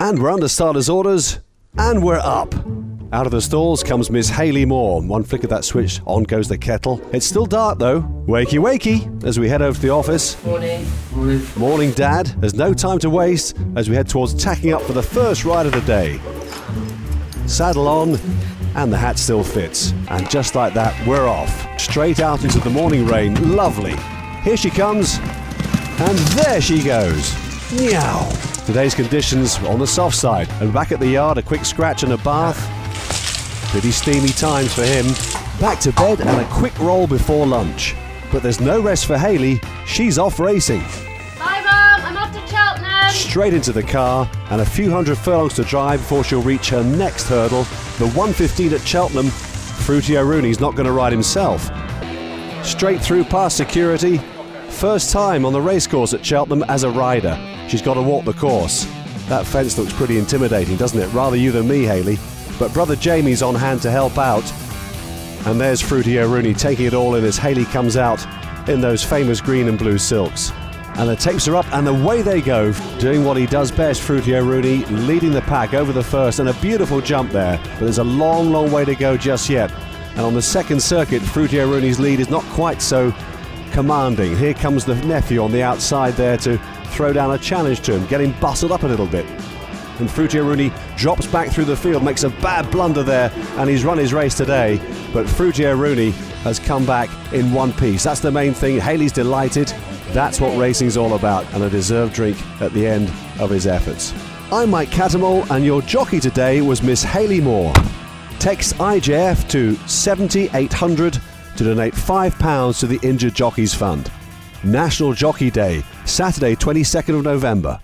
And we're under starters orders, and we're up. Out of the stalls comes Miss Hayley Moore. One flick of that switch, on goes the kettle. It's still dark though. Wakey wakey as we head over to the office. Morning. Morning. Morning, Dad. There's no time to waste as we head towards tacking up for the first ride of the day. Saddle on, and the hat still fits. And just like that, we're off. Straight out into the morning rain. Lovely. Here she comes, and there she goes. Meow. Today's conditions on the soft side, and back at the yard, a quick scratch and a bath. Pretty steamy times for him. Back to bed and a quick roll before lunch. But there's no rest for Hayley. She's off racing. Bye, Mum. I'm off to Cheltenham. Straight into the car and a few hundred furlongs to drive before she'll reach her next hurdle. The 115 at Cheltenham. Fruity O'Rooney's not going to ride himself. Straight through past security. First time on the racecourse at Cheltenham as a rider. She's got to walk the course. That fence looks pretty intimidating, doesn't it? Rather you than me, Hayley. But brother Jamie's on hand to help out. And there's Fruity O'Rooney taking it all in as Hayley comes out in those famous green and blue silks. And the tapes are up, and away they go, doing what he does best. Fruity O'Rooney leading the pack over the first, and a beautiful jump there. But there's a long, long way to go just yet. And on the second circuit, Fruity O'Rooney's lead is not quite so commanding. Here comes the nephew on the outside there to throw down a challenge to him, getting bustled up a little bit. And O'Rooney drops back through the field, makes a bad blunder there, and he's run his race today. But O'Rooney has come back in one piece. That's the main thing. Hayley's delighted. That's what racing's all about, and a deserved drink at the end of his efforts. I'm Mike Cattermole, and your jockey today was Miss Hayley Moore. Text IJF to 70800 to donate £5 to the Injured Jockeys Fund. National Jockey Day, Saturday, 22nd of November.